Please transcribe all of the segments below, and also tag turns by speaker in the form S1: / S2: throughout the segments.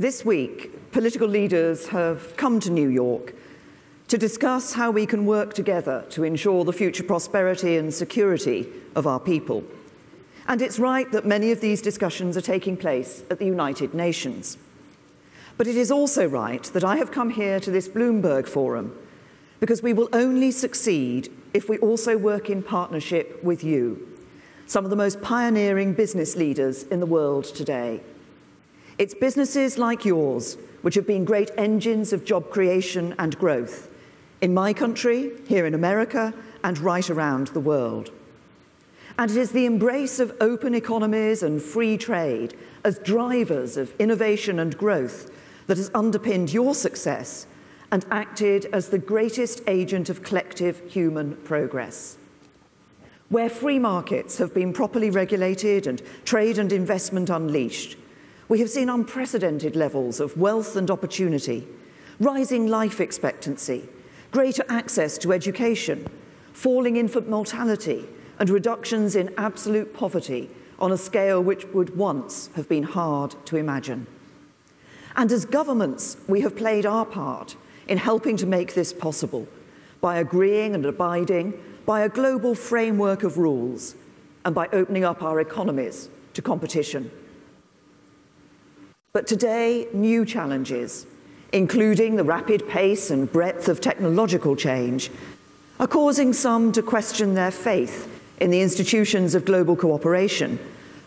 S1: This week, political leaders have come to New York to discuss how we can work together to ensure the future prosperity and security of our people. And it's right that many of these discussions are taking place at the United Nations. But it is also right that I have come here to this Bloomberg Forum because we will only succeed if we also work in partnership with you, some of the most pioneering business leaders in the world today. It's businesses like yours which have been great engines of job creation and growth in my country, here in America, and right around the world. And it is the embrace of open economies and free trade as drivers of innovation and growth that has underpinned your success and acted as the greatest agent of collective human progress. Where free markets have been properly regulated and trade and investment unleashed, we have seen unprecedented levels of wealth and opportunity, rising life expectancy, greater access to education, falling infant mortality, and reductions in absolute poverty on a scale which would once have been hard to imagine. And as governments, we have played our part in helping to make this possible by agreeing and abiding by a global framework of rules and by opening up our economies to competition. But today, new challenges, including the rapid pace and breadth of technological change, are causing some to question their faith in the institutions of global cooperation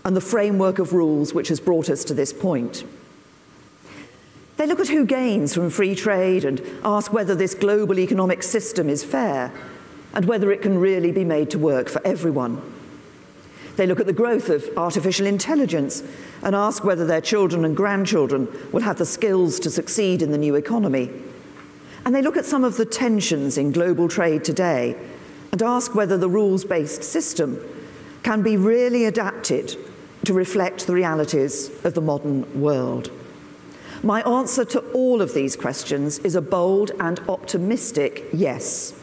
S1: and the framework of rules which has brought us to this point. They look at who gains from free trade and ask whether this global economic system is fair and whether it can really be made to work for everyone. They look at the growth of artificial intelligence and ask whether their children and grandchildren will have the skills to succeed in the new economy. And they look at some of the tensions in global trade today and ask whether the rules based system can be really adapted to reflect the realities of the modern world. My answer to all of these questions is a bold and optimistic yes.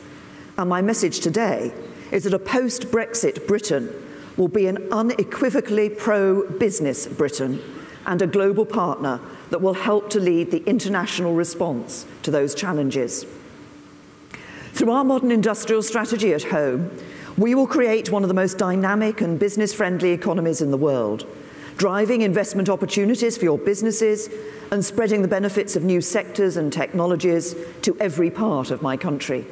S1: And my message today is that a post Brexit Britain will be an unequivocally pro business Britain and a global partner that will help to lead the international response to those challenges. Through our modern industrial strategy at home, we will create one of the most dynamic and business friendly economies in the world, driving investment opportunities for your businesses and spreading the benefits of new sectors and technologies to every part of my country.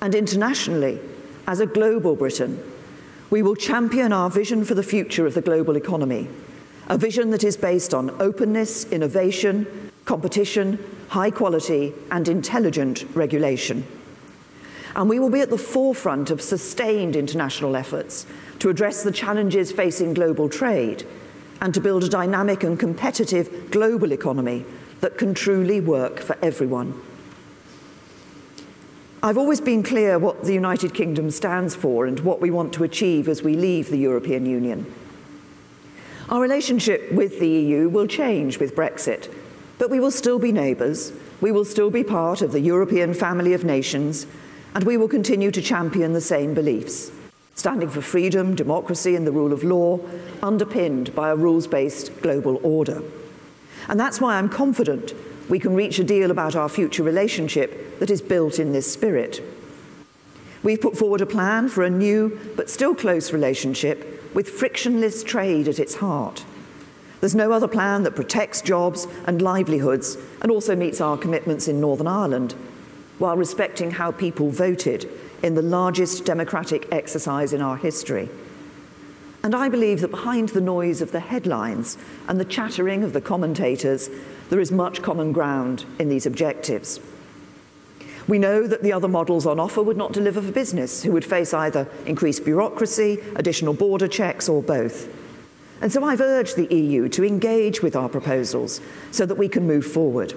S1: And internationally, as a global Britain, we will champion our vision for the future of the global economy, a vision that is based on openness, innovation, competition, high quality, and intelligent regulation. And we will be at the forefront of sustained international efforts to address the challenges facing global trade and to build a dynamic and competitive global economy that can truly work for everyone. I've always been clear what the United Kingdom stands for and what we want to achieve as we leave the European Union. Our relationship with the EU will change with Brexit, but we will still be neighbours, we will still be part of the European family of nations, and we will continue to champion the same beliefs, standing for freedom, democracy, and the rule of law, underpinned by a rules based global order. And that's why I'm confident we can reach a deal about our future relationship that is built in this spirit. We've put forward a plan for a new but still close relationship with frictionless trade at its heart. There's no other plan that protects jobs and livelihoods and also meets our commitments in Northern Ireland while respecting how people voted in the largest democratic exercise in our history. And I believe that behind the noise of the headlines and the chattering of the commentators, there is much common ground in these objectives. We know that the other models on offer would not deliver for business, who would face either increased bureaucracy, additional border checks, or both. And so I've urged the EU to engage with our proposals so that we can move forward.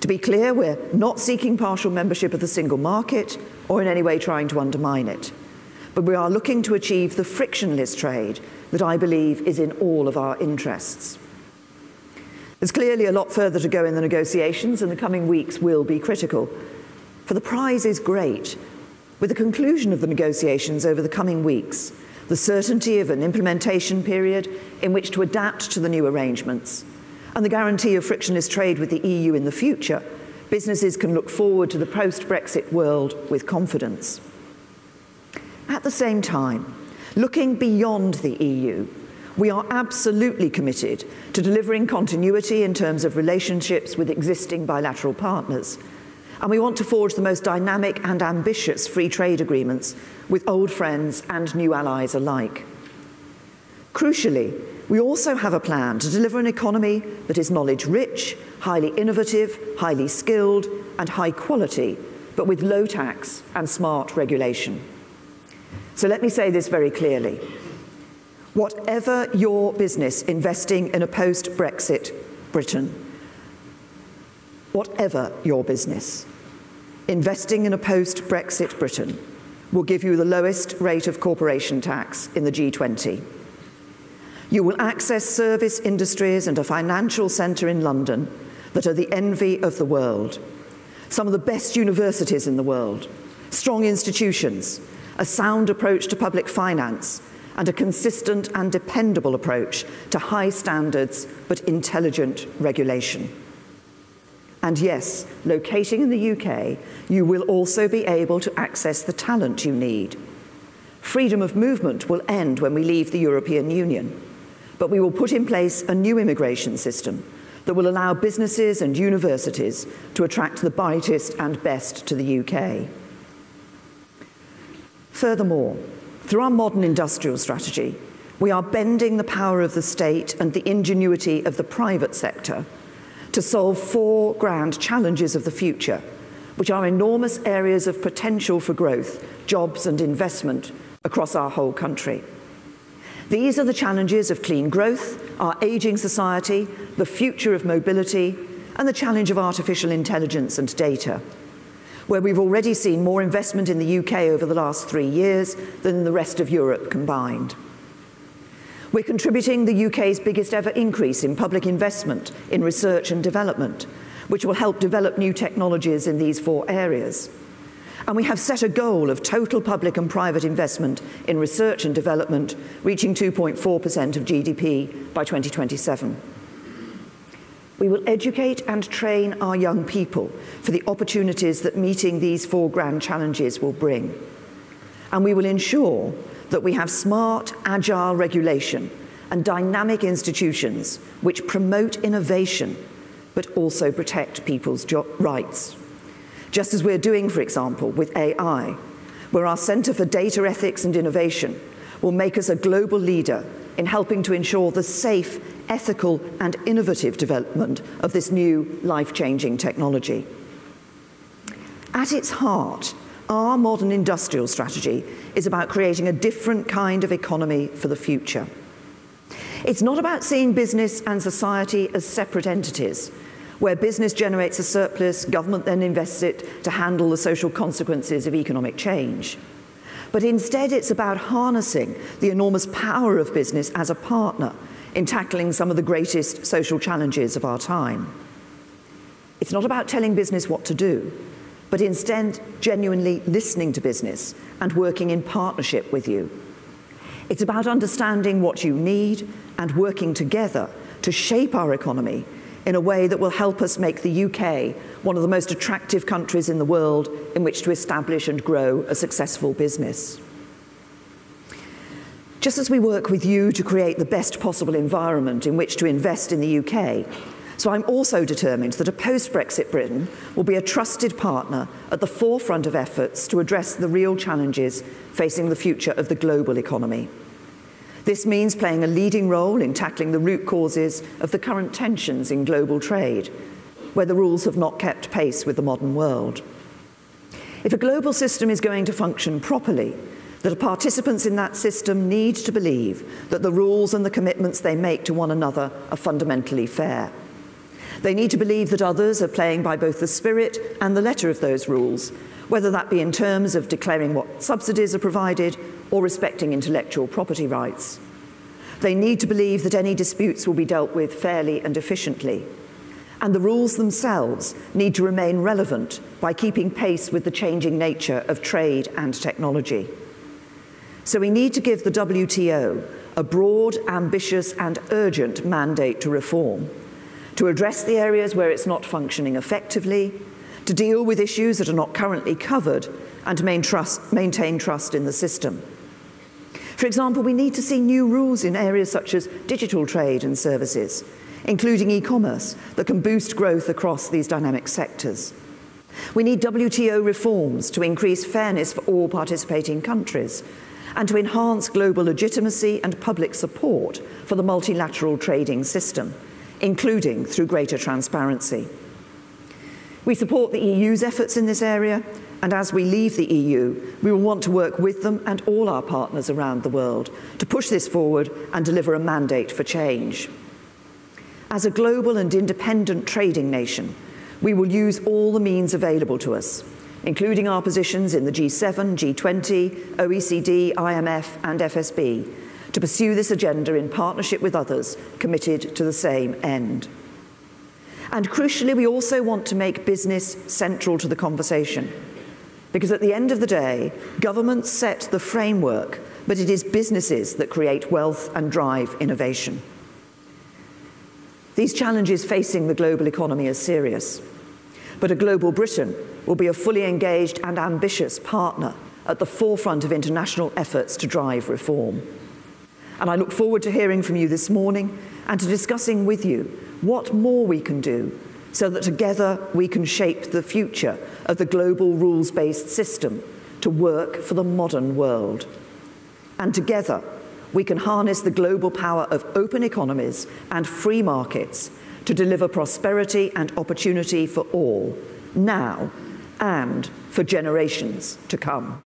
S1: To be clear, we're not seeking partial membership of the single market or in any way trying to undermine it. But we are looking to achieve the frictionless trade that I believe is in all of our interests. There's clearly a lot further to go in the negotiations, and the coming weeks will be critical. For the prize is great. With the conclusion of the negotiations over the coming weeks, the certainty of an implementation period in which to adapt to the new arrangements, and the guarantee of frictionless trade with the EU in the future, businesses can look forward to the post Brexit world with confidence. At the same time, looking beyond the EU, we are absolutely committed to delivering continuity in terms of relationships with existing bilateral partners. And we want to forge the most dynamic and ambitious free trade agreements with old friends and new allies alike. Crucially, we also have a plan to deliver an economy that is knowledge rich, highly innovative, highly skilled, and high quality, but with low tax and smart regulation. So let me say this very clearly. Whatever your business investing in a post Brexit Britain, whatever your business, investing in a post Brexit Britain will give you the lowest rate of corporation tax in the G20. You will access service industries and a financial centre in London that are the envy of the world. Some of the best universities in the world, strong institutions, a sound approach to public finance, and a consistent and dependable approach to high standards but intelligent regulation. And yes, locating in the UK, you will also be able to access the talent you need. Freedom of movement will end when we leave the European Union but we will put in place a new immigration system that will allow businesses and universities to attract the brightest and best to the UK. Furthermore, through our modern industrial strategy, we are bending the power of the state and the ingenuity of the private sector to solve four grand challenges of the future, which are enormous areas of potential for growth, jobs, and investment across our whole country. These are the challenges of clean growth, our ageing society, the future of mobility, and the challenge of artificial intelligence and data, where we've already seen more investment in the UK over the last three years than the rest of Europe combined. We're contributing the UK's biggest ever increase in public investment in research and development, which will help develop new technologies in these four areas. And we have set a goal of total public and private investment in research and development reaching 2.4% of GDP by 2027. We will educate and train our young people for the opportunities that meeting these four grand challenges will bring. And we will ensure that we have smart, agile regulation and dynamic institutions which promote innovation but also protect people's rights just as we're doing, for example, with AI, where our Centre for Data Ethics and Innovation will make us a global leader in helping to ensure the safe, ethical, and innovative development of this new life changing technology. At its heart, our modern industrial strategy is about creating a different kind of economy for the future. It's not about seeing business and society as separate entities, where business generates a surplus, government then invests it to handle the social consequences of economic change. But instead, it's about harnessing the enormous power of business as a partner in tackling some of the greatest social challenges of our time. It's not about telling business what to do, but instead genuinely listening to business and working in partnership with you. It's about understanding what you need and working together to shape our economy in a way that will help us make the UK one of the most attractive countries in the world in which to establish and grow a successful business. Just as we work with you to create the best possible environment in which to invest in the UK, so I'm also determined that a post Brexit Britain will be a trusted partner at the forefront of efforts to address the real challenges facing the future of the global economy. This means playing a leading role in tackling the root causes of the current tensions in global trade, where the rules have not kept pace with the modern world. If a global system is going to function properly, the participants in that system need to believe that the rules and the commitments they make to one another are fundamentally fair. They need to believe that others are playing by both the spirit and the letter of those rules, whether that be in terms of declaring what subsidies are provided or respecting intellectual property rights. They need to believe that any disputes will be dealt with fairly and efficiently. And the rules themselves need to remain relevant by keeping pace with the changing nature of trade and technology. So we need to give the WTO a broad, ambitious, and urgent mandate to reform to address the areas where it's not functioning effectively, to deal with issues that are not currently covered, and to main trust, maintain trust in the system. For example, we need to see new rules in areas such as digital trade and services, including e-commerce, that can boost growth across these dynamic sectors. We need WTO reforms to increase fairness for all participating countries and to enhance global legitimacy and public support for the multilateral trading system, including through greater transparency. We support the EU's efforts in this area, and as we leave the EU, we will want to work with them and all our partners around the world to push this forward and deliver a mandate for change. As a global and independent trading nation, we will use all the means available to us, including our positions in the G7, G20, OECD, IMF, and FSB, to pursue this agenda in partnership with others committed to the same end. And crucially, we also want to make business central to the conversation. Because at the end of the day, governments set the framework, but it is businesses that create wealth and drive innovation. These challenges facing the global economy are serious, but a global Britain will be a fully engaged and ambitious partner at the forefront of international efforts to drive reform. And I look forward to hearing from you this morning and to discussing with you what more we can do so that together we can shape the future of the global rules-based system to work for the modern world. And together we can harness the global power of open economies and free markets to deliver prosperity and opportunity for all, now and for generations to come.